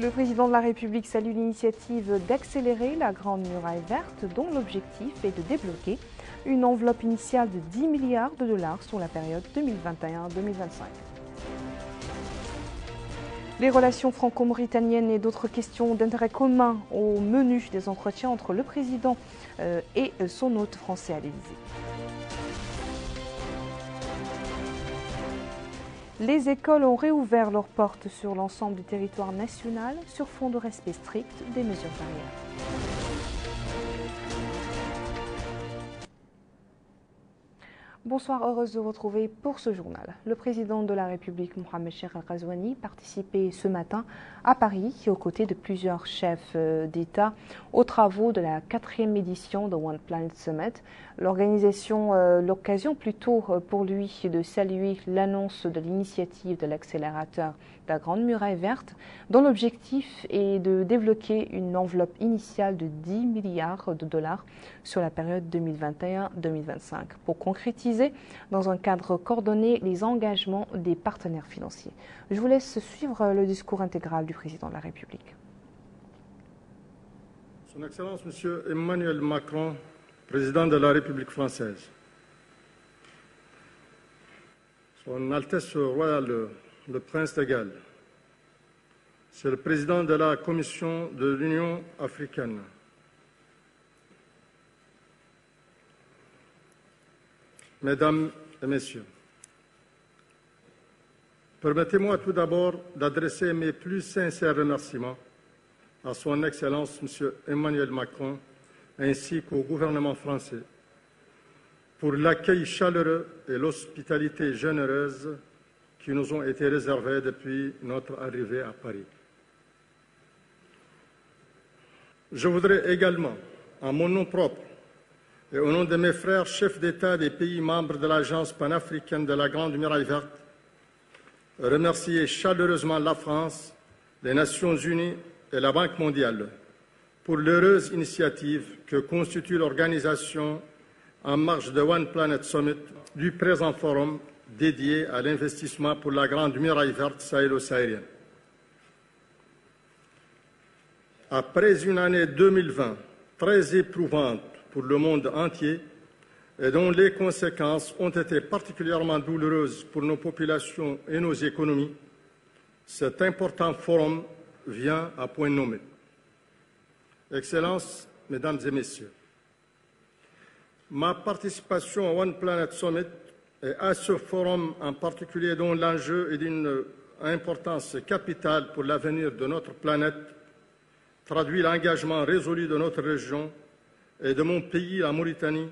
Le président de la République salue l'initiative d'accélérer la Grande Muraille Verte dont l'objectif est de débloquer une enveloppe initiale de 10 milliards de dollars sur la période 2021-2025. Les relations franco-mauritaniennes et d'autres questions d'intérêt commun au menu des entretiens entre le président euh, et son hôte français à l'Élysée. Les écoles ont réouvert leurs portes sur l'ensemble du territoire national sur fond de respect strict des mesures barrières. Bonsoir, heureuse de vous retrouver pour ce journal. Le président de la République, Mohamed Cheikh Al-Ghazouani, participait ce matin à Paris, aux côtés de plusieurs chefs euh, d'État, aux travaux de la quatrième édition de One Planet Summit. L'organisation, euh, l'occasion plutôt euh, pour lui de saluer l'annonce de l'initiative de l'accélérateur de la Grande Muraille Verte, dont l'objectif est de débloquer une enveloppe initiale de 10 milliards de dollars sur la période 2021-2025 pour concrétiser dans un cadre coordonné les engagements des partenaires financiers. Je vous laisse suivre le discours intégral du président de la République. Son Excellence Monsieur Emmanuel Macron, président de la République française. Son Altesse royale, le prince de Galles. C'est le président de la Commission de l'Union africaine. Mesdames et Messieurs, permettez-moi tout d'abord d'adresser mes plus sincères remerciements à Son Excellence M. Emmanuel Macron ainsi qu'au gouvernement français pour l'accueil chaleureux et l'hospitalité généreuse qui nous ont été réservés depuis notre arrivée à Paris. Je voudrais également, en mon nom propre et au nom de mes frères chefs d'État des pays membres de l'Agence panafricaine de la Grande Muraille Verte, remercier chaleureusement la France, les Nations Unies et la Banque mondiale pour l'heureuse initiative que constitue l'organisation en marge de One Planet Summit du présent forum dédié à l'investissement pour la Grande Muraille Verte sahélo-saharienne. Après une année 2020 très éprouvante pour le monde entier et dont les conséquences ont été particulièrement douloureuses pour nos populations et nos économies, cet important forum vient à point nommé. Excellences, Mesdames et Messieurs, ma participation au One Planet Summit et à ce forum en particulier dont l'enjeu est d'une importance capitale pour l'avenir de notre planète traduit l'engagement résolu de notre région et de mon pays, la Mauritanie,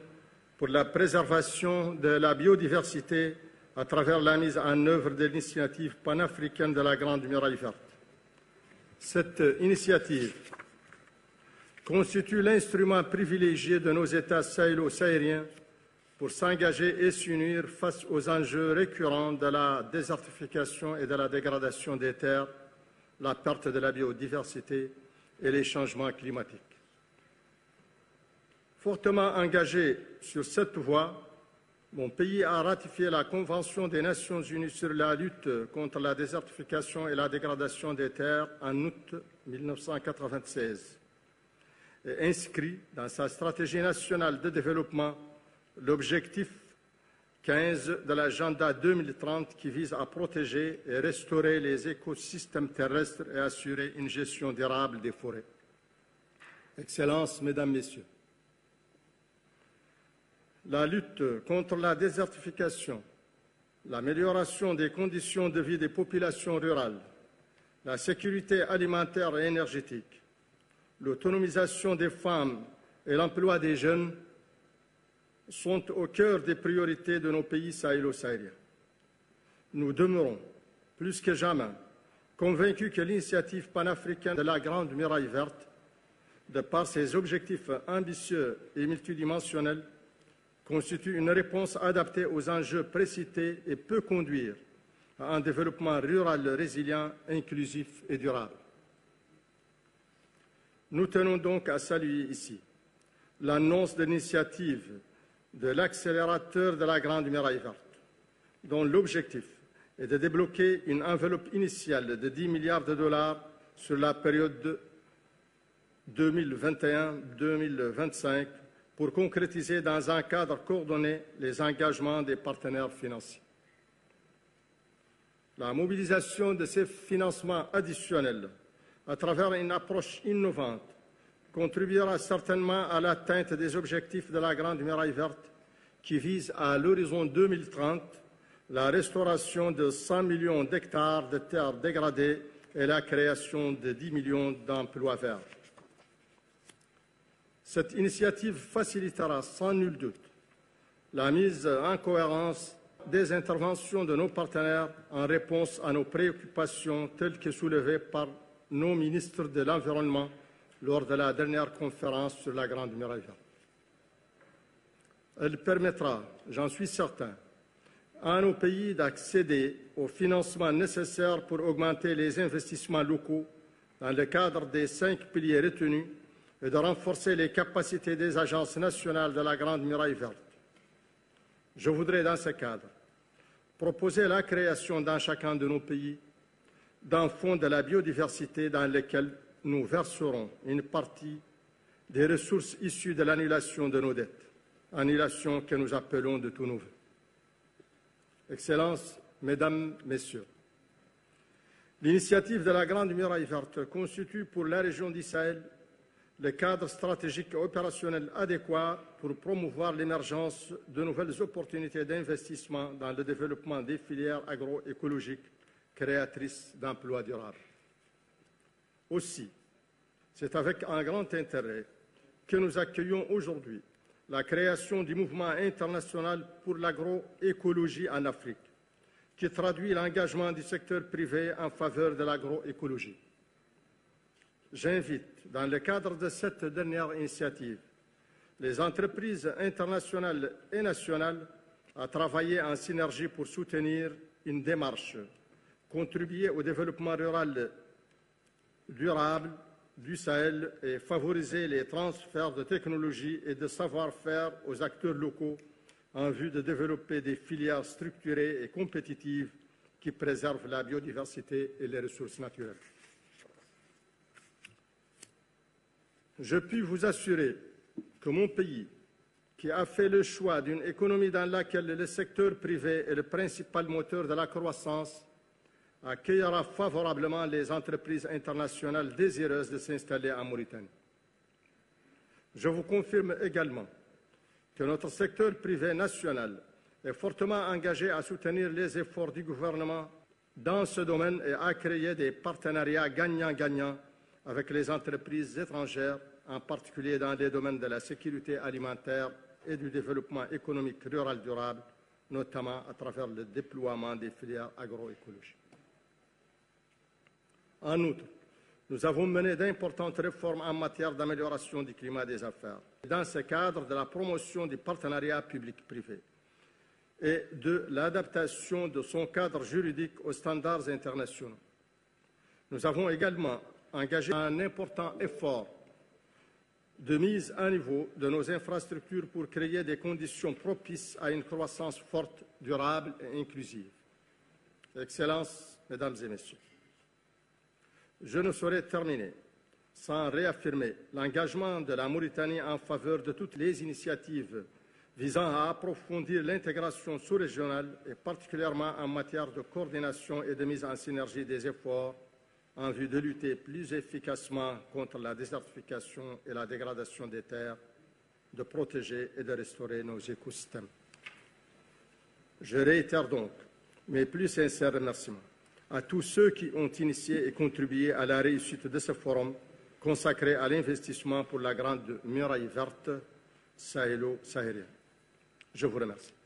pour la préservation de la biodiversité à travers la mise en œuvre de l'initiative panafricaine de la Grande Muraille Verte. Cette initiative constitue l'instrument privilégié de nos États sahélo-sahariens pour s'engager et s'unir face aux enjeux récurrents de la désertification et de la dégradation des terres, la perte de la biodiversité et les changements climatiques. Fortement engagé sur cette voie, mon pays a ratifié la Convention des Nations Unies sur la lutte contre la désertification et la dégradation des terres en août 1996 et inscrit dans sa stratégie nationale de développement l'objectif 15 de l'agenda 2030 qui vise à protéger et restaurer les écosystèmes terrestres et assurer une gestion durable des forêts. Excellences, Mesdames, Messieurs, la lutte contre la désertification, l'amélioration des conditions de vie des populations rurales, la sécurité alimentaire et énergétique, l'autonomisation des femmes et l'emploi des jeunes sont au cœur des priorités de nos pays sahélo-sahariens. Nous demeurons, plus que jamais, convaincus que l'initiative panafricaine de la Grande Muraille Verte, de par ses objectifs ambitieux et multidimensionnels, constitue une réponse adaptée aux enjeux précités et peut conduire à un développement rural résilient, inclusif et durable. Nous tenons donc à saluer ici l'annonce de l'initiative de l'accélérateur de la Grande Muraille Verte, dont l'objectif est de débloquer une enveloppe initiale de 10 milliards de dollars sur la période 2021-2025 pour concrétiser dans un cadre coordonné les engagements des partenaires financiers. La mobilisation de ces financements additionnels à travers une approche innovante contribuera certainement à l'atteinte des objectifs de la Grande Muraille verte qui vise à l'horizon 2030 la restauration de 100 millions d'hectares de terres dégradées et la création de 10 millions d'emplois verts. Cette initiative facilitera sans nul doute la mise en cohérence des interventions de nos partenaires en réponse à nos préoccupations telles que soulevées par nos ministres de l'Environnement lors de la dernière conférence sur la Grande Muraille Elle permettra, j'en suis certain, à nos pays d'accéder aux financements nécessaires pour augmenter les investissements locaux dans le cadre des cinq piliers retenus et de renforcer les capacités des agences nationales de la Grande Muraille verte. Je voudrais, dans ce cadre, proposer la création dans chacun de nos pays d'un fonds de la biodiversité dans lequel nous verserons une partie des ressources issues de l'annulation de nos dettes, annulation que nous appelons de tous nos voeux. Excellences, Mesdames, Messieurs, l'initiative de la Grande Muraille verte constitue pour la région d'Israël le cadre stratégique et opérationnel adéquat pour promouvoir l'émergence de nouvelles opportunités d'investissement dans le développement des filières agroécologiques créatrices d'emplois durables. Aussi, c'est avec un grand intérêt que nous accueillons aujourd'hui la création du mouvement international pour l'agroécologie en Afrique, qui traduit l'engagement du secteur privé en faveur de l'agroécologie. J'invite, dans le cadre de cette dernière initiative, les entreprises internationales et nationales à travailler en synergie pour soutenir une démarche, contribuer au développement rural durable du Sahel et favoriser les transferts de technologies et de savoir-faire aux acteurs locaux en vue de développer des filières structurées et compétitives qui préservent la biodiversité et les ressources naturelles. Je puis vous assurer que mon pays, qui a fait le choix d'une économie dans laquelle le secteur privé est le principal moteur de la croissance, accueillera favorablement les entreprises internationales désireuses de s'installer en Mauritanie. Je vous confirme également que notre secteur privé national est fortement engagé à soutenir les efforts du gouvernement dans ce domaine et à créer des partenariats gagnant-gagnant avec les entreprises étrangères, en particulier dans les domaines de la sécurité alimentaire et du développement économique rural durable, notamment à travers le déploiement des filières agroécologiques. En outre, nous avons mené d'importantes réformes en matière d'amélioration du climat des affaires. Dans ce cadre de la promotion du partenariat public-privé et de l'adaptation de son cadre juridique aux standards internationaux, nous avons également engagé un important effort de mise à niveau de nos infrastructures pour créer des conditions propices à une croissance forte, durable et inclusive. Excellences, Mesdames et Messieurs, je ne saurais terminer sans réaffirmer l'engagement de la Mauritanie en faveur de toutes les initiatives visant à approfondir l'intégration sous-régionale et particulièrement en matière de coordination et de mise en synergie des efforts en vue de lutter plus efficacement contre la désertification et la dégradation des terres, de protéger et de restaurer nos écosystèmes. Je réitère donc mes plus sincères remerciements à tous ceux qui ont initié et contribué à la réussite de ce forum consacré à l'investissement pour la grande muraille verte sahélo-saharienne. Je vous remercie.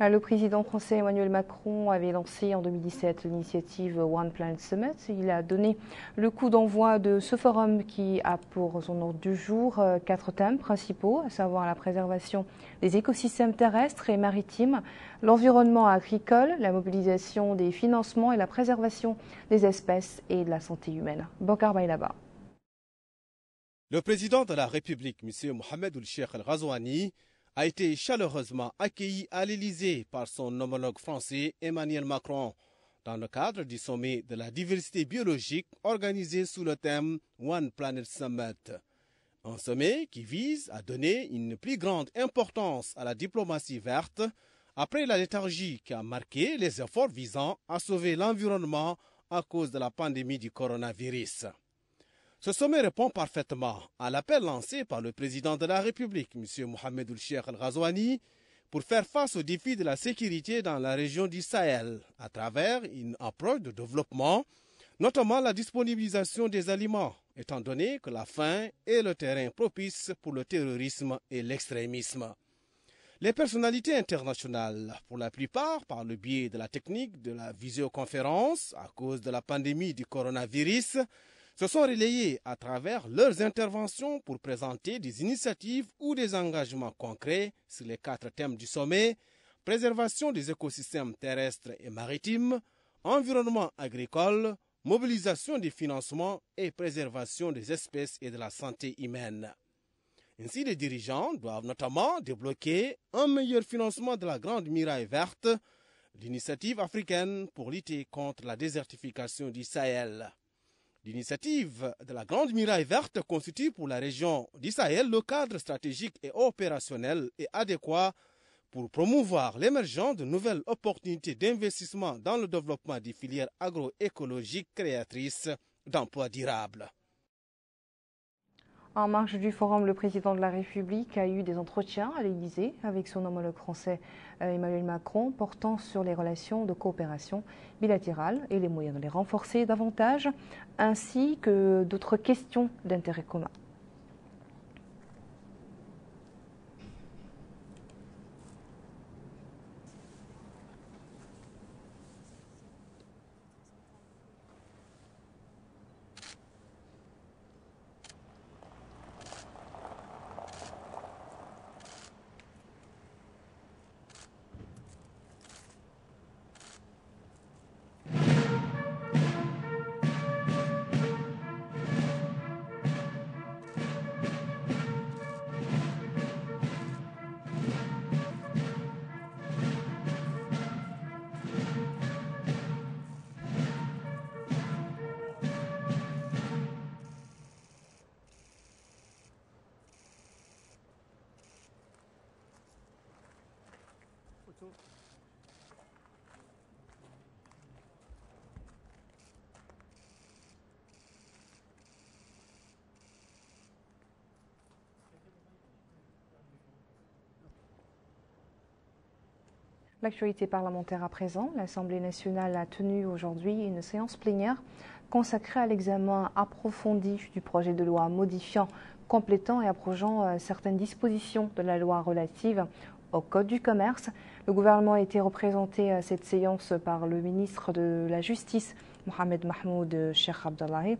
Le président français Emmanuel Macron avait lancé en 2017 l'initiative One Planet Summit. Il a donné le coup d'envoi de ce forum qui a pour son ordre du jour euh, quatre thèmes principaux, à savoir la préservation des écosystèmes terrestres et maritimes, l'environnement agricole, la mobilisation des financements et la préservation des espèces et de la santé humaine. Bokar Bailaba. Le président de la République, M. Mohamed Oul-Sheikh Al-Ghazouani, a été chaleureusement accueilli à l'Élysée par son homologue français Emmanuel Macron. dans le cadre du sommet de la diversité biologique organisé sous le thème One Planet Summit. Un sommet qui vise à donner une plus grande importance à la diplomatie verte après la léthargie qui a marqué les efforts visant à sauver l'environnement à cause de la pandémie du coronavirus. Ce sommet répond parfaitement à l'appel lancé par le président de la République, M. Mohamed Sheikh Al-Ghazouani, pour faire face aux défis de la sécurité dans la région du Sahel à travers une approche de développement, notamment la disponibilisation des aliments, étant donné que la faim est le terrain propice pour le terrorisme et l'extrémisme. Les personnalités internationales, pour la plupart par le biais de la technique de la visioconférence à cause de la pandémie du coronavirus, se sont relayées à travers leurs interventions pour présenter des initiatives ou des engagements concrets sur les quatre thèmes du sommet préservation des écosystèmes terrestres et maritimes, environnement agricole, mobilisation des financements et préservation des espèces et de la santé humaine. Ainsi, les dirigeants doivent notamment débloquer un meilleur financement de la Grande Muraille verte, l'initiative africaine pour lutter contre la désertification du Sahel. L'initiative de la Grande Muraille verte constitue pour la région Sahel le cadre stratégique et opérationnel et adéquat pour promouvoir l'émergence de nouvelles opportunités d'investissement dans le développement des filières agroécologiques créatrices d'emplois durables. En marge du forum, le président de la République a eu des entretiens à l'Élysée avec son homologue français euh, Emmanuel Macron portant sur les relations de coopération bilatérale et les moyens de les renforcer davantage, ainsi que d'autres questions d'intérêt commun. L'actualité parlementaire à présent, l'Assemblée nationale a tenu aujourd'hui une séance plénière consacrée à l'examen approfondi du projet de loi modifiant, complétant et abrogeant euh, certaines dispositions de la loi relative au Code du commerce. Le gouvernement a été représenté à cette séance par le ministre de la Justice, Mohamed Mahmoud Sheikh Abdallahi,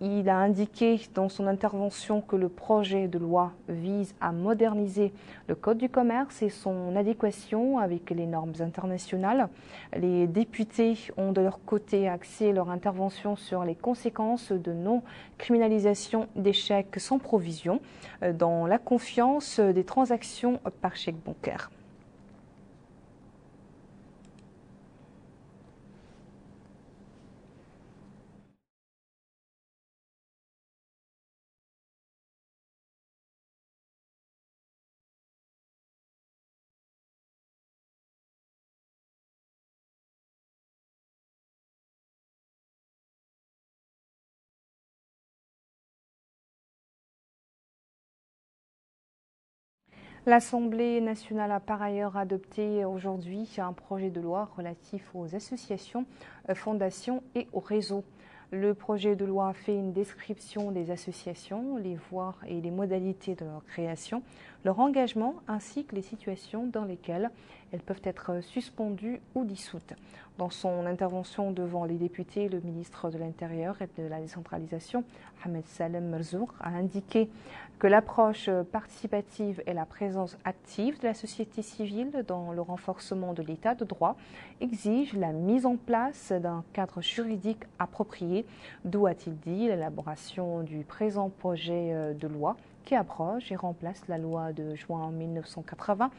il a indiqué dans son intervention que le projet de loi vise à moderniser le Code du commerce et son adéquation avec les normes internationales. Les députés ont de leur côté axé leur intervention sur les conséquences de non-criminalisation des chèques sans provision euh, dans la confiance des transactions par chèque bancaire. L'Assemblée nationale a par ailleurs adopté aujourd'hui un projet de loi relatif aux associations, euh, fondations et aux réseaux. Le projet de loi fait une description des associations, les voies et les modalités de leur création, leur engagement ainsi que les situations dans lesquelles elles peuvent être suspendues ou dissoutes. Dans son intervention devant les députés, le ministre de l'Intérieur et de la décentralisation, Ahmed Salem Merzouk, a indiqué que l'approche participative et la présence active de la société civile dans le renforcement de l'état de droit exigent la mise en place d'un cadre juridique approprié, d'où a-t-il dit l'élaboration du présent projet de loi qui abroge et remplace la loi de juin 1980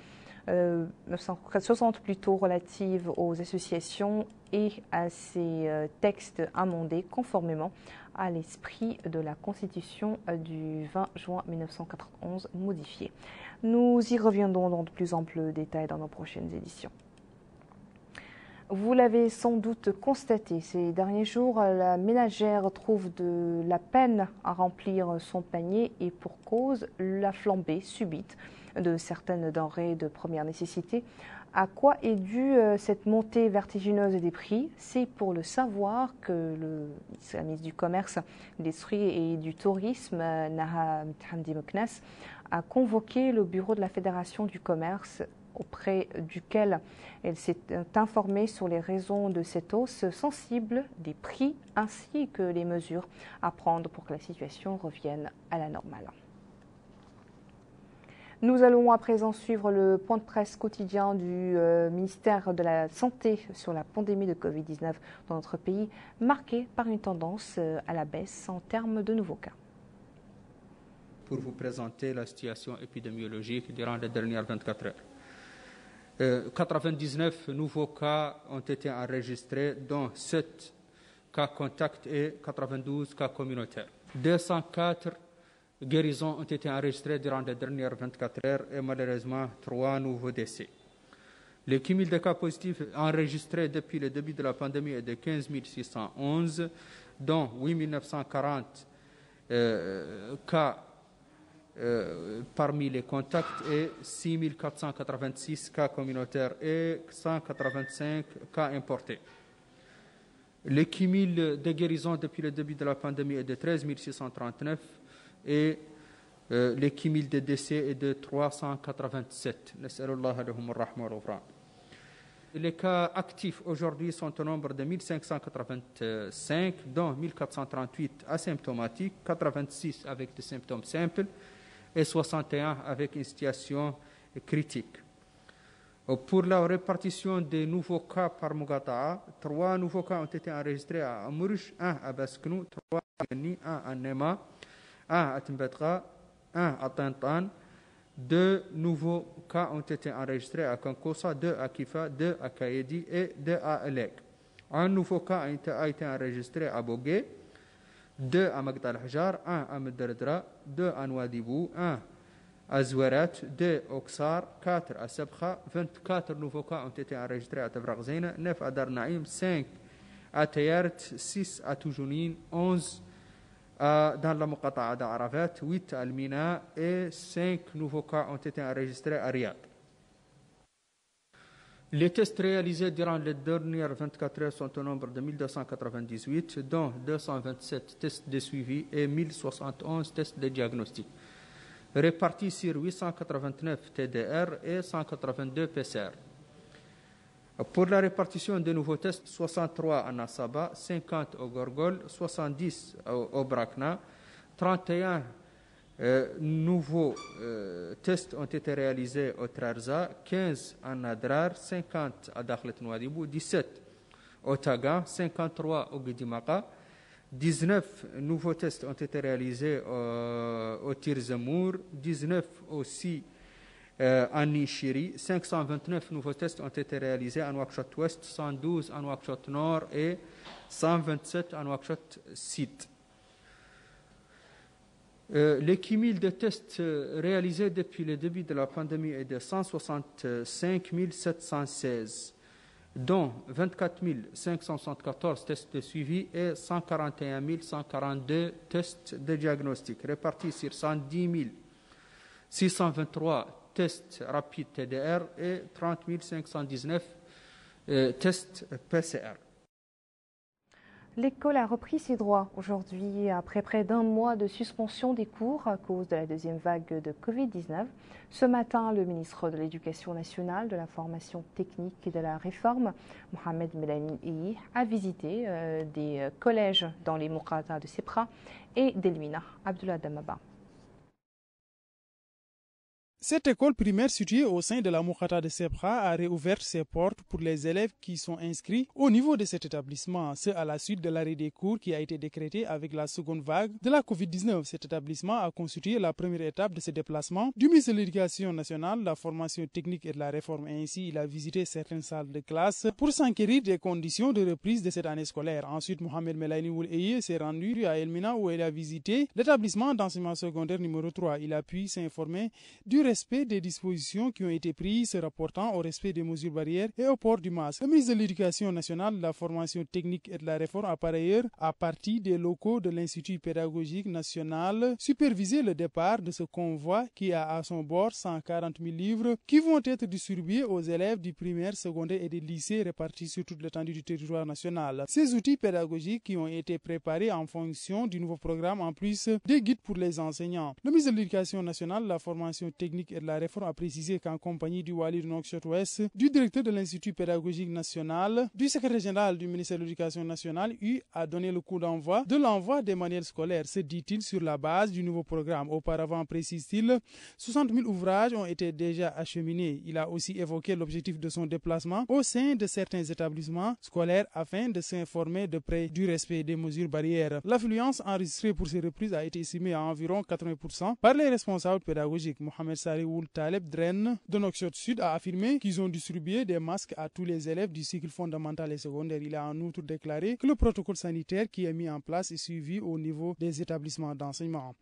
960 plutôt relatives aux associations et à ces textes amendés conformément à l'esprit de la Constitution du 20 juin 1991 modifiée. Nous y reviendrons dans de plus amples détails dans nos prochaines éditions. Vous l'avez sans doute constaté ces derniers jours, la ménagère trouve de la peine à remplir son panier et pour cause la flambée subite de certaines denrées de première nécessité. À quoi est due euh, cette montée vertigineuse des prix? C'est pour le savoir que le ministre du Commerce, de l'Industrie et du Tourisme, Naha Hamdi a convoqué le bureau de la Fédération du Commerce auprès duquel elle s'est informée sur les raisons de cette hausse sensible des prix ainsi que les mesures à prendre pour que la situation revienne à la normale. Nous allons à présent suivre le point de presse quotidien du euh, ministère de la Santé sur la pandémie de Covid-19 dans notre pays, marqué par une tendance euh, à la baisse en termes de nouveaux cas. Pour vous présenter la situation épidémiologique durant les dernières 24 heures. 99 euh, nouveaux cas ont été enregistrés, dont 7 cas contacts et 92 cas communautaires. 204 guérisons ont été enregistrées durant les dernières 24 heures et malheureusement 3 nouveaux décès. Le cumul de cas positifs enregistrés depuis le début de la pandémie est de 15 611, dont 8 940 euh, cas euh, parmi les contacts et 6 486 cas communautaires et 185 cas importés. Le cumul de guérison depuis le début de la pandémie est de 13 639 et euh, le cumul de décès est de 387. Les cas actifs aujourd'hui sont au nombre de 1585, dont 1438 asymptomatiques, 86 avec des symptômes simples et 61 avec une situation critique. Pour la répartition des nouveaux cas par Mugata'a, trois nouveaux cas ont été enregistrés à Amourush, un à Basknou, trois à Gani, un à Nema, un à Timbatra, un à Tantan. Deux nouveaux cas ont été enregistrés à Kankosa, deux à Kifa, deux à Kayedi et deux à Elek. Un nouveau cas a été enregistré à Bogué, deux à Magdal Hajar, un à Mederdra, deux à Nouadibou, un à Zouarat, deux à Oksar, quatre à Sabkha, 24 nouveaux cas ont été enregistrés à Tavragzena, neuf à Darnaïm, cinq à Tayart, six à Toujounine, onze dans la Muqata'a d'Arafat, huit à Almina et cinq nouveaux cas ont été enregistrés à Riyad. Les tests réalisés durant les dernières 24 heures sont au nombre de 1298, dont 227 tests de suivi et 1071 tests de diagnostic, répartis sur 889 TDR et 182 PCR. Pour la répartition des nouveaux tests, 63 à Nasaba, 50 au Gorgol, 70 au Brakna, 31 euh, nouveaux euh, tests ont été réalisés au Trarza, 15 à Nadrar, 50 à Dakhlet Nouadibou, 17 au Taga, 53 au Gidimaka, 19 nouveaux tests ont été réalisés au, au Tirzamour, 19 aussi euh, à Nishiri, 529 nouveaux tests ont été réalisés à Nouakchott Ouest, 112 à Nouakchott Nord et 127 à Nouakchott Sud. Euh, le cumul de tests euh, réalisés depuis le début de la pandémie est de 165 716, dont 24 574 tests de suivi et 141 142 tests de diagnostic, répartis sur 110 623 tests rapides TDR et 30 519 euh, tests PCR. L'école a repris ses droits aujourd'hui après près d'un mois de suspension des cours à cause de la deuxième vague de Covid-19. Ce matin, le ministre de l'Éducation nationale, de la formation technique et de la réforme, Mohamed Melani a visité euh, des collèges dans les Moukata de Sepra et d'Elmina. Abdullah Damaba. Cette école primaire située au sein de la Moukata de Sepra a réouvert ses portes pour les élèves qui sont inscrits au niveau de cet établissement, ce à la suite de l'arrêt des cours qui a été décrété avec la seconde vague de la COVID-19. Cet établissement a constitué la première étape de ce déplacement du ministre de l'Éducation nationale, la formation technique et de la réforme. Ainsi, il a visité certaines salles de classe pour s'enquérir des conditions de reprise de cette année scolaire. Ensuite, Mohamed Melaini Ouleye s'est rendu à Elmina où il a visité l'établissement d'enseignement secondaire numéro 3. Il a pu s'informer du respect des dispositions qui ont été prises se rapportant au respect des mesures barrières et au port du masque. Le ministre de l'Éducation nationale, de la formation technique et de la réforme a par ailleurs, à partir des locaux de l'Institut pédagogique national, supervisé le départ de ce convoi qui a à son bord 140 000 livres qui vont être distribués aux élèves du primaire, secondaire et des lycées répartis sur toute l'étendue du territoire national. Ces outils pédagogiques qui ont été préparés en fonction du nouveau programme en plus des guides pour les enseignants. Le ministre de l'Éducation nationale, de la formation technique et de la réforme a précisé qu'en compagnie du Wali de Nouakchott-Ouest, du directeur de l'Institut pédagogique national, du secrétaire général du ministère de l'Éducation nationale, U a donné le coup d'envoi de l'envoi des manuels scolaires, se dit-il, sur la base du nouveau programme. Auparavant, précise-t-il, 60 000 ouvrages ont été déjà acheminés. Il a aussi évoqué l'objectif de son déplacement au sein de certains établissements scolaires afin de s'informer de près du respect des mesures barrières. L'affluence enregistrée pour ces reprises a été estimée à environ 80% par les responsables pédagogiques. Mohamed Sariwoul Taleb Dren de Noxot Sud a affirmé qu'ils ont distribué des masques à tous les élèves du cycle fondamental et secondaire. Il a en outre déclaré que le protocole sanitaire qui est mis en place est suivi au niveau des établissements d'enseignement.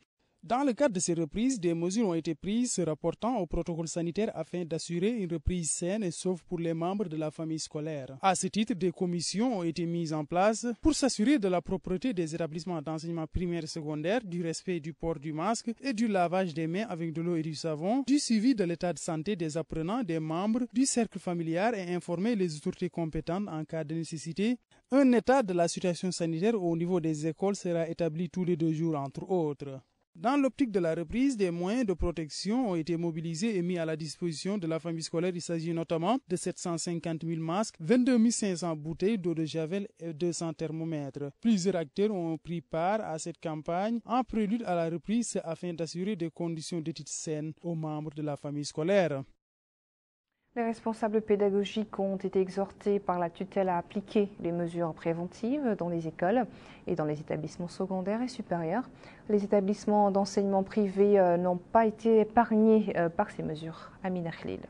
Dans le cadre de ces reprises, des mesures ont été prises se rapportant au protocole sanitaire afin d'assurer une reprise saine et sauve pour les membres de la famille scolaire. À ce titre, des commissions ont été mises en place pour s'assurer de la propreté des établissements d'enseignement primaire et secondaire, du respect du port du masque et du lavage des mains avec de l'eau et du savon, du suivi de l'état de santé des apprenants, des membres du cercle familial et informer les autorités compétentes en cas de nécessité. Un état de la situation sanitaire au niveau des écoles sera établi tous les deux jours, entre autres. Dans l'optique de la reprise, des moyens de protection ont été mobilisés et mis à la disposition de la famille scolaire. Il s'agit notamment de 750 000 masques, 22 500 bouteilles d'eau de javel et 200 thermomètres. Plusieurs acteurs ont pris part à cette campagne en prélude à la reprise afin d'assurer des conditions d'études saines aux membres de la famille scolaire. Les responsables pédagogiques ont été exhortés par la tutelle à appliquer les mesures préventives dans les écoles et dans les établissements secondaires et supérieurs. Les établissements d'enseignement privé euh, n'ont pas été épargnés euh, par ces mesures. Amina Khlil.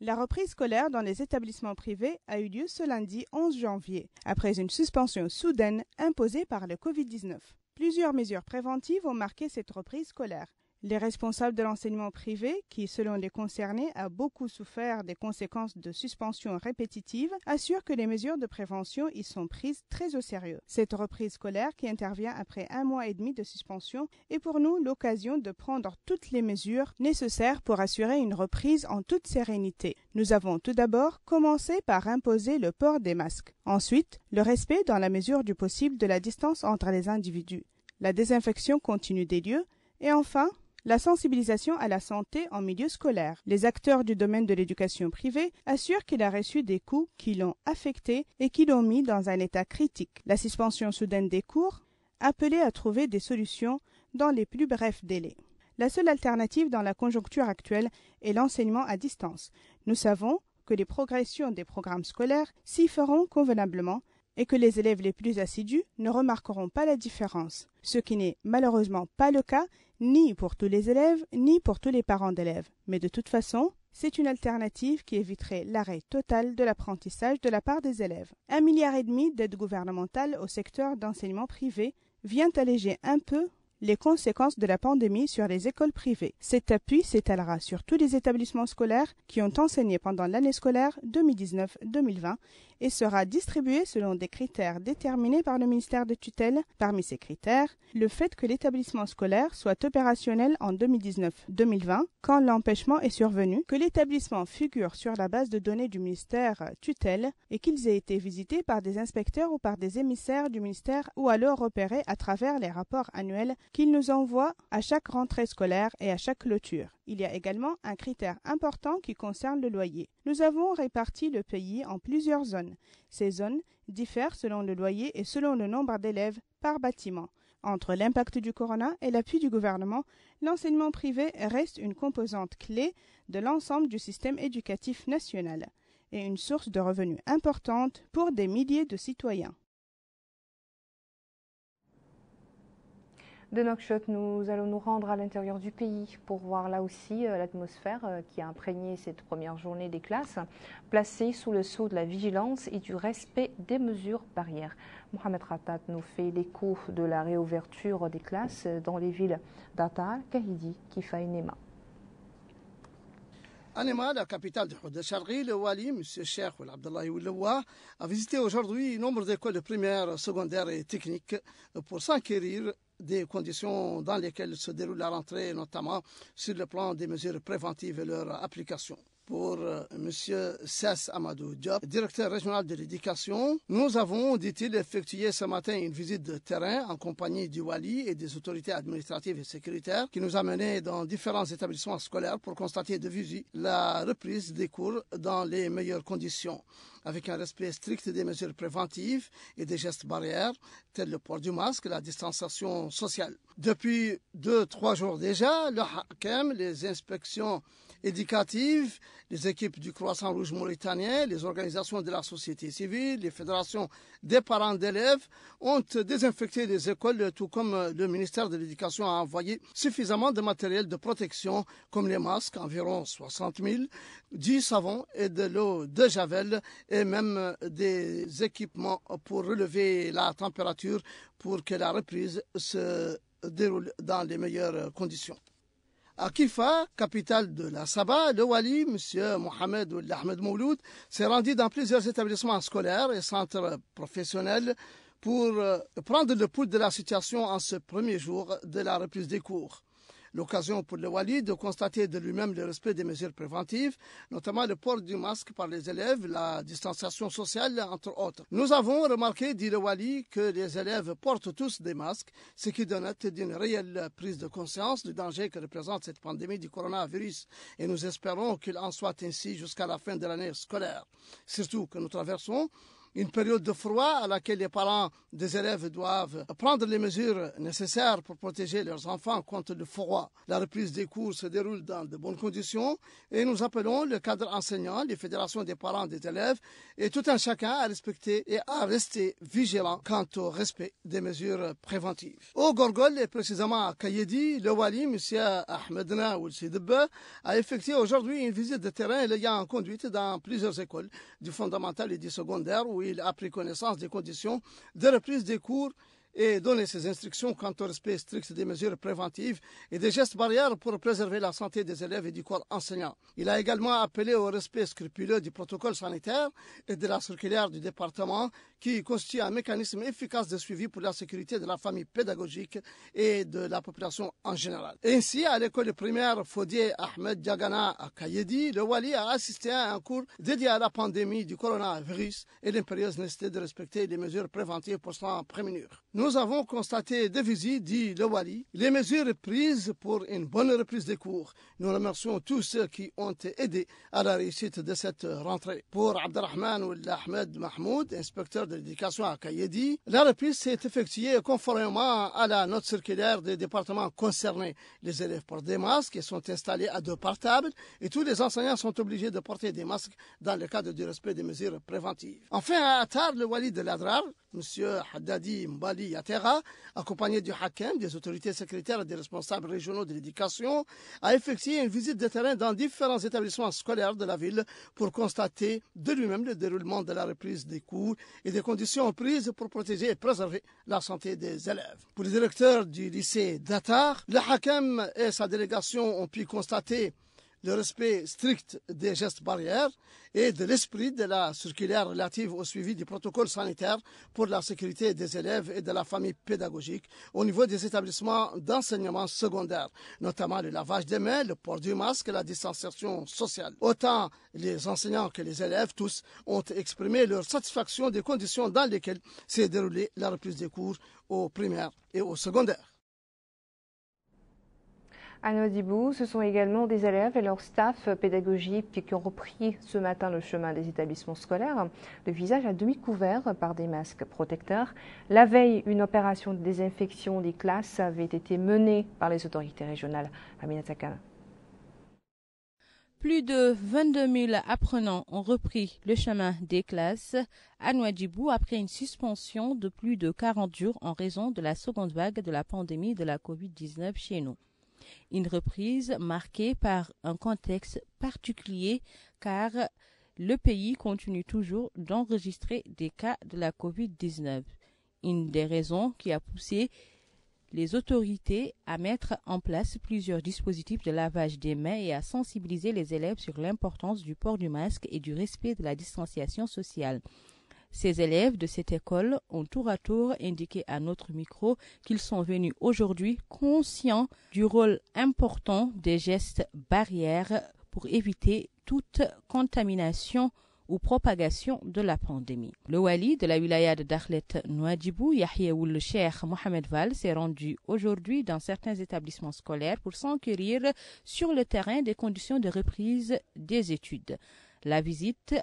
La reprise scolaire dans les établissements privés a eu lieu ce lundi 11 janvier, après une suspension soudaine imposée par le Covid-19. Plusieurs mesures préventives ont marqué cette reprise scolaire. Les responsables de l'enseignement privé, qui selon les concernés a beaucoup souffert des conséquences de suspensions répétitives, assurent que les mesures de prévention y sont prises très au sérieux. Cette reprise scolaire qui intervient après un mois et demi de suspension est pour nous l'occasion de prendre toutes les mesures nécessaires pour assurer une reprise en toute sérénité. Nous avons tout d'abord commencé par imposer le port des masques. Ensuite, le respect dans la mesure du possible de la distance entre les individus. La désinfection continue des lieux. Et enfin, la sensibilisation à la santé en milieu scolaire. Les acteurs du domaine de l'éducation privée assurent qu'il a reçu des coups qui l'ont affecté et qui l'ont mis dans un état critique. La suspension soudaine des cours appelait à trouver des solutions dans les plus brefs délais. La seule alternative dans la conjoncture actuelle est l'enseignement à distance. Nous savons que les progressions des programmes scolaires s'y feront convenablement et que les élèves les plus assidus ne remarqueront pas la différence, ce qui n'est malheureusement pas le cas ni pour tous les élèves, ni pour tous les parents d'élèves. Mais de toute façon, c'est une alternative qui éviterait l'arrêt total de l'apprentissage de la part des élèves. Un milliard et demi d'aides gouvernementales au secteur d'enseignement privé vient alléger un peu les conséquences de la pandémie sur les écoles privées. Cet appui s'étalera sur tous les établissements scolaires qui ont enseigné pendant l'année scolaire 2019-2020 et sera distribué selon des critères déterminés par le ministère de tutelle. Parmi ces critères, le fait que l'établissement scolaire soit opérationnel en 2019-2020 quand l'empêchement est survenu, que l'établissement figure sur la base de données du ministère tutelle et qu'ils aient été visités par des inspecteurs ou par des émissaires du ministère ou alors opérés à travers les rapports annuels qu'il nous envoie à chaque rentrée scolaire et à chaque clôture. Il y a également un critère important qui concerne le loyer. Nous avons réparti le pays en plusieurs zones. Ces zones diffèrent selon le loyer et selon le nombre d'élèves par bâtiment. Entre l'impact du corona et l'appui du gouvernement, l'enseignement privé reste une composante clé de l'ensemble du système éducatif national et une source de revenus importante pour des milliers de citoyens. De Nokshot, nous allons nous rendre à l'intérieur du pays pour voir là aussi euh, l'atmosphère euh, qui a imprégné cette première journée des classes, placée sous le sceau de la vigilance et du respect des mesures barrières. Mohamed Ratat nous fait l'écho de la réouverture des classes dans les villes d'Atal, Kahidi, Kifa et Nema. À Nema, la capitale de Houdé le Wali, M. Cheikh Abdallah Oulewa, a visité aujourd'hui nombre d'écoles primaires, secondaires et techniques pour s'enquérir des conditions dans lesquelles se déroule la rentrée, notamment sur le plan des mesures préventives et leur application pour euh, M. Sess Amadou Diop, directeur régional de l'éducation. Nous avons, dit-il, effectué ce matin une visite de terrain en compagnie du Wali et des autorités administratives et sécuritaires qui nous a menés dans différents établissements scolaires pour constater de visu la reprise des cours dans les meilleures conditions avec un respect strict des mesures préventives et des gestes barrières, tels le port du masque, la distanciation sociale. Depuis deux, trois jours déjà, le HAKEM, les inspections éducatives, les équipes du Croissant Rouge mauritanien, les organisations de la société civile, les fédérations des parents d'élèves ont désinfecté les écoles, tout comme le ministère de l'Éducation a envoyé suffisamment de matériel de protection, comme les masques, environ 60 000, du savon et de l'eau de javel, et même des équipements pour relever la température pour que la reprise se déroule dans les meilleures conditions. À Kifa, capitale de la Saba, le Wali, M. Mohamed Ahmed Mouloud, s'est rendu dans plusieurs établissements scolaires et centres professionnels pour euh, prendre le pouls de la situation en ce premier jour de la reprise des cours l'occasion pour le Wali de constater de lui-même le respect des mesures préventives, notamment le port du masque par les élèves, la distanciation sociale, entre autres. Nous avons remarqué, dit le Wali, que les élèves portent tous des masques, ce qui donne d'une réelle prise de conscience du danger que représente cette pandémie du coronavirus. Et nous espérons qu'il en soit ainsi jusqu'à la fin de l'année scolaire. Surtout que nous traversons une période de froid à laquelle les parents des élèves doivent prendre les mesures nécessaires pour protéger leurs enfants contre le froid. La reprise des cours se déroule dans de bonnes conditions et nous appelons le cadre enseignant, les fédérations des parents des élèves et tout un chacun à respecter et à rester vigilant quant au respect des mesures préventives. Au Gorgol et précisément à Kayedi, le Wali, M. Ahmedna Sidbe, a effectué aujourd'hui une visite de terrain l'ayant conduite dans plusieurs écoles du fondamental et du secondaire où il a pris connaissance des conditions de reprise des cours et donner ses instructions quant au respect strict des mesures préventives et des gestes barrières pour préserver la santé des élèves et du corps enseignant. Il a également appelé au respect scrupuleux du protocole sanitaire et de la circulaire du département qui constitue un mécanisme efficace de suivi pour la sécurité de la famille pédagogique et de la population en général. Ainsi, à l'école primaire Fodier Ahmed Diagana à Kayedi, le Wali a assisté à un cours dédié à la pandémie du coronavirus et l'impérieuse nécessité de respecter les mesures préventives pour s'en prémunir avons constaté de visite, dit le Wali, les mesures prises pour une bonne reprise des cours. Nous remercions tous ceux qui ont aidé à la réussite de cette rentrée. Pour Abdelrahman ou Ahmed Mahmoud, inspecteur de l'éducation à Kayedi, la reprise s'est effectuée conformément à la note circulaire des départements concernés. Les élèves portent des masques et sont installés à deux par table et tous les enseignants sont obligés de porter des masques dans le cadre du respect des mesures préventives. Enfin, à Attar, le Wali de l'Adrar, M. Haddadi Mbali Yatera, accompagné du Hakem, des autorités secrétaires et des responsables régionaux de l'éducation, a effectué une visite de terrain dans différents établissements scolaires de la ville pour constater de lui-même le déroulement de la reprise des cours et des conditions prises pour protéger et préserver la santé des élèves. Pour le directeur du lycée d'Atar, le Hakem et sa délégation ont pu constater le respect strict des gestes barrières et de l'esprit de la circulaire relative au suivi du protocole sanitaire pour la sécurité des élèves et de la famille pédagogique au niveau des établissements d'enseignement secondaire, notamment le lavage des mains, le port du masque et la distanciation sociale. Autant les enseignants que les élèves, tous, ont exprimé leur satisfaction des conditions dans lesquelles s'est déroulée la reprise des cours au primaire et au secondaire. À Nodibou, ce sont également des élèves et leur staff pédagogique qui ont repris ce matin le chemin des établissements scolaires, le visage à demi couvert par des masques protecteurs. La veille, une opération de désinfection des classes avait été menée par les autorités régionales. Aminata plus de 22 000 apprenants ont repris le chemin des classes à Nouadhibou après une suspension de plus de 40 jours en raison de la seconde vague de la pandémie de la COVID-19 chez nous. Une reprise marquée par un contexte particulier car le pays continue toujours d'enregistrer des cas de la COVID-19. Une des raisons qui a poussé les autorités à mettre en place plusieurs dispositifs de lavage des mains et à sensibiliser les élèves sur l'importance du port du masque et du respect de la distanciation sociale. Ces élèves de cette école ont tour à tour indiqué à notre micro qu'ils sont venus aujourd'hui conscients du rôle important des gestes barrières pour éviter toute contamination ou propagation de la pandémie. Le wali de la wilaya de Dakhlet Nouadhibou, Yahya Oul Cheikh Mohamed Val, s'est rendu aujourd'hui dans certains établissements scolaires pour s'enquérir sur le terrain des conditions de reprise des études. La visite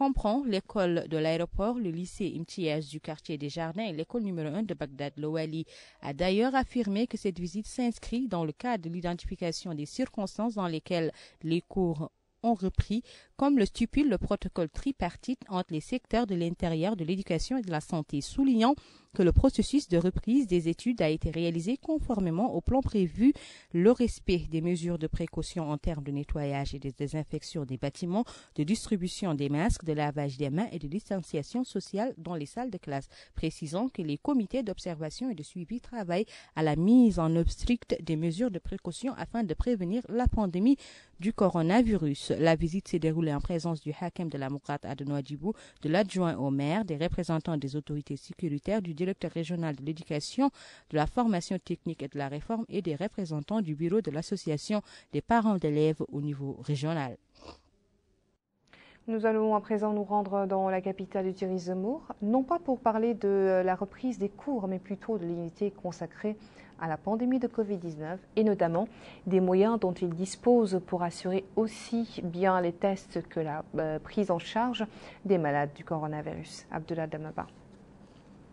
comprend l'école de l'aéroport, le lycée Imtiaz du quartier des Jardins et l'école numéro 1 de Bagdad. Le Wali a d'ailleurs affirmé que cette visite s'inscrit dans le cadre de l'identification des circonstances dans lesquelles les cours ont repris, comme le stipule le protocole tripartite entre les secteurs de l'intérieur, de l'éducation et de la santé, soulignant que le processus de reprise des études a été réalisé conformément au plan prévu, le respect des mesures de précaution en termes de nettoyage et de désinfection des bâtiments, de distribution des masques, de lavage des mains et de distanciation sociale dans les salles de classe, précisant que les comités d'observation et de suivi travaillent à la mise en œuvre stricte des mesures de précaution afin de prévenir la pandémie du coronavirus. La visite s'est déroulée en présence du Hakem de la Moukrat Adenoadjibou, de l'adjoint au maire, des représentants des autorités sécuritaires, du directeur régional de l'éducation, de la formation technique et de la réforme et des représentants du bureau de l'association des parents d'élèves au niveau régional. Nous allons à présent nous rendre dans la capitale du Thierry Zemmour, non pas pour parler de la reprise des cours, mais plutôt de l'unité consacrée à la pandémie de Covid-19 et notamment des moyens dont il dispose pour assurer aussi bien les tests que la euh, prise en charge des malades du coronavirus. Abdullah Damaba.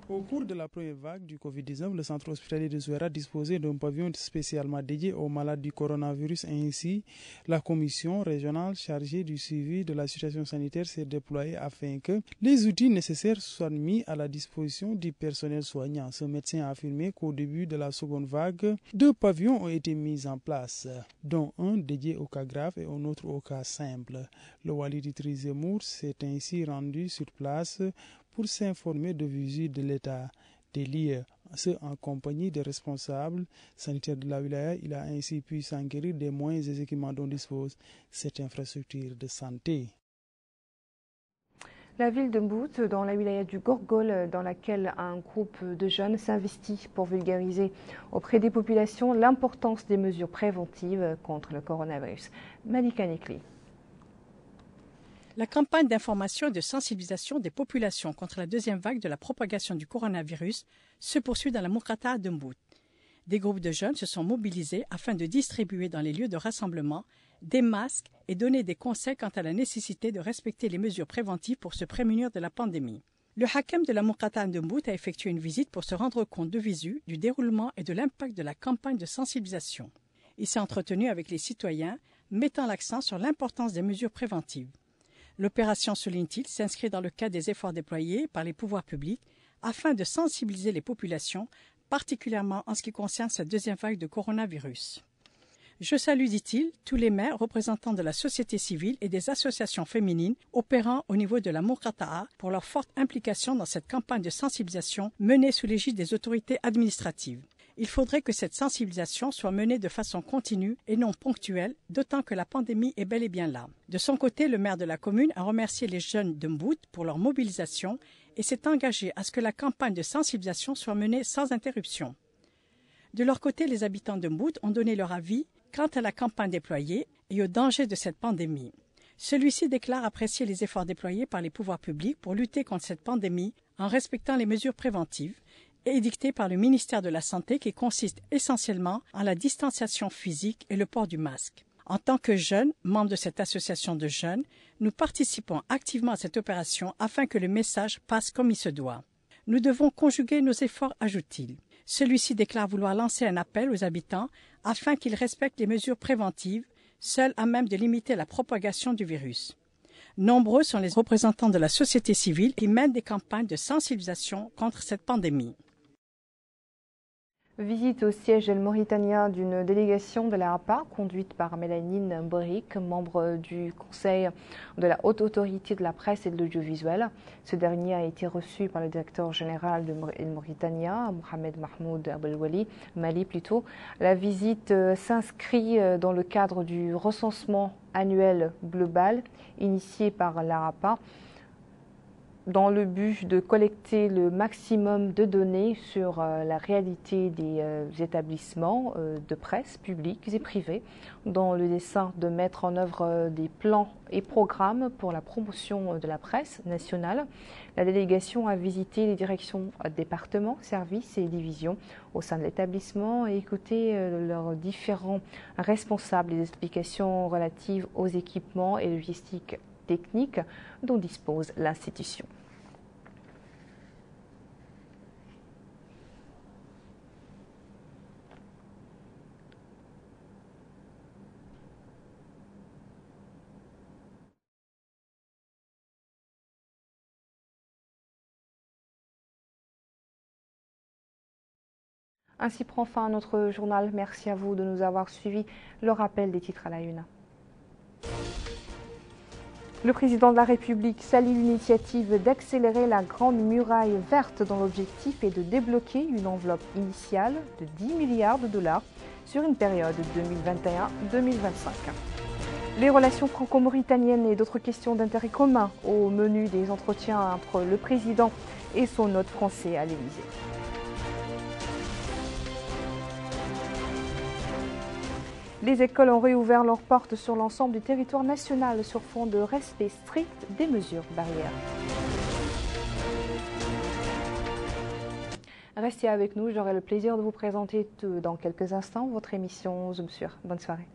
Au cours de la première vague du Covid-19, le centre hospitalier de Zouera disposait d'un pavillon spécialement dédié aux malades du coronavirus. Ainsi, la commission régionale chargée du suivi de la situation sanitaire s'est déployée afin que les outils nécessaires soient mis à la disposition du personnel soignant. Ce médecin a affirmé qu'au début de la seconde vague, deux pavillons ont été mis en place, dont un dédié aux cas graves et un autre aux cas simples. Le Wali Zemmour s'est ainsi rendu sur place pour s'informer de visite de l'état des lieux. Ce en compagnie des responsables sanitaires de la wilaya, il a ainsi pu s'enquérir des moyens et équipements dont dispose cette infrastructure de santé. La ville de Mbout, dans la wilaya du Gorgol, dans laquelle un groupe de jeunes s'investit pour vulgariser auprès des populations l'importance des mesures préventives contre le coronavirus. Malika Nikli. La campagne d'information et de sensibilisation des populations contre la deuxième vague de la propagation du coronavirus se poursuit dans la Mokata de Mbout. Des groupes de jeunes se sont mobilisés afin de distribuer dans les lieux de rassemblement des masques et donner des conseils quant à la nécessité de respecter les mesures préventives pour se prémunir de la pandémie. Le Hakem de la Mokata de Mbout a effectué une visite pour se rendre compte de visu du déroulement et de l'impact de la campagne de sensibilisation. Il s'est entretenu avec les citoyens, mettant l'accent sur l'importance des mesures préventives. L'opération, souligne-t-il, s'inscrit dans le cadre des efforts déployés par les pouvoirs publics afin de sensibiliser les populations, particulièrement en ce qui concerne cette deuxième vague de coronavirus. Je salue, dit-il, tous les maires, représentants de la société civile et des associations féminines opérant au niveau de la Mokata'a pour leur forte implication dans cette campagne de sensibilisation menée sous l'égide des autorités administratives. Il faudrait que cette sensibilisation soit menée de façon continue et non ponctuelle, d'autant que la pandémie est bel et bien là. De son côté, le maire de la commune a remercié les jeunes de Mbout pour leur mobilisation et s'est engagé à ce que la campagne de sensibilisation soit menée sans interruption. De leur côté, les habitants de Mbout ont donné leur avis quant à la campagne déployée et au danger de cette pandémie. Celui-ci déclare apprécier les efforts déployés par les pouvoirs publics pour lutter contre cette pandémie en respectant les mesures préventives est édicté par le ministère de la Santé qui consiste essentiellement en la distanciation physique et le port du masque. En tant que jeunes, membres de cette association de jeunes, nous participons activement à cette opération afin que le message passe comme il se doit. Nous devons conjuguer nos efforts, ajoute-t-il. Celui-ci déclare vouloir lancer un appel aux habitants afin qu'ils respectent les mesures préventives, seules à même de limiter la propagation du virus. Nombreux sont les représentants de la société civile qui mènent des campagnes de sensibilisation contre cette pandémie. Visite au siège mauritanien d'une délégation de la APA conduite par Mélanine Boric, membre du Conseil de la Haute Autorité de la Presse et de l'Audiovisuel. Ce dernier a été reçu par le directeur général de Mauritania, Mohamed Mahmoud Abdelwali, Mali plutôt. La visite euh, s'inscrit euh, dans le cadre du recensement annuel global initié par l'ARAPA dans le but de collecter le maximum de données sur euh, la réalité des euh, établissements euh, de presse publics et privés, dans le dessein de mettre en œuvre des plans et programmes pour la promotion de la presse nationale. La délégation a visité les directions départements, services et divisions au sein de l'établissement et écouté leurs différents responsables les explications relatives aux équipements et logistiques techniques dont dispose l'institution. Ainsi prend fin notre journal. Merci à vous de nous avoir suivis. Le rappel des titres à la une. Le président de la République salue l'initiative d'accélérer la grande muraille verte dont l'objectif est de débloquer une enveloppe initiale de 10 milliards de dollars sur une période 2021-2025. Les relations franco-mauritaniennes et d'autres questions d'intérêt commun au menu des entretiens entre le président et son hôte français à l'Élysée. Les écoles ont réouvert leurs portes sur l'ensemble du territoire national sur fond de respect strict des mesures barrières. Restez avec nous, j'aurai le plaisir de vous présenter dans quelques instants votre émission Zoom sur. Bonne soirée.